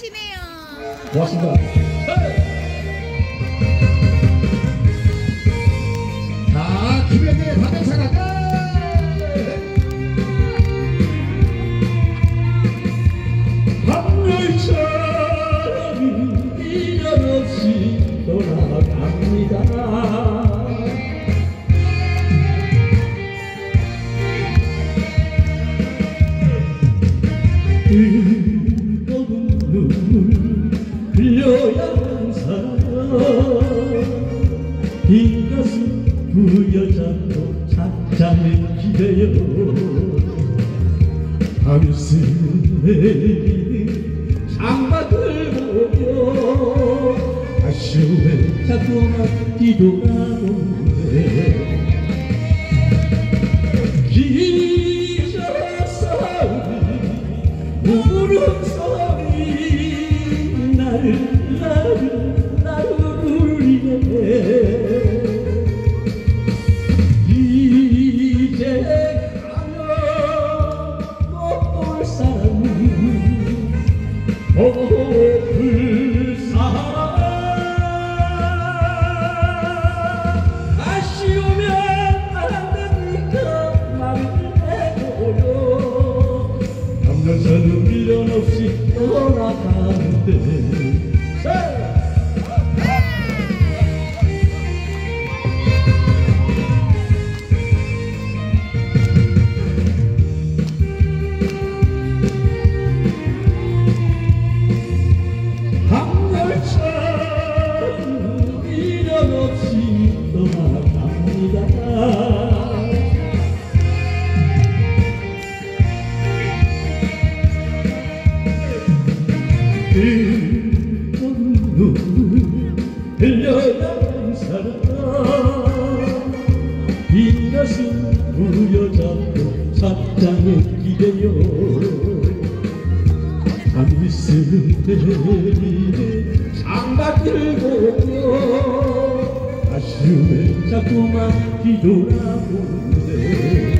잘하시네요. 고맙습니다. 자, 미련 없이 떠나갑니다 뜨거운 밤새 장막을 보며 아쉬움에 자꾸만 뒤돌아보네 기절사위 울음소리 나 남녀자는 뜨거운 눈물 흘려야 사람 빈 가슴 부여잡고 찾자는 기대요 밤새 내리는 창밖을 보며 아쉬움에 자꾸만 뒤돌아보네 기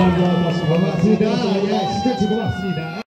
감사합니다. 고맙습니다. 예, 스태치 고맙습니다.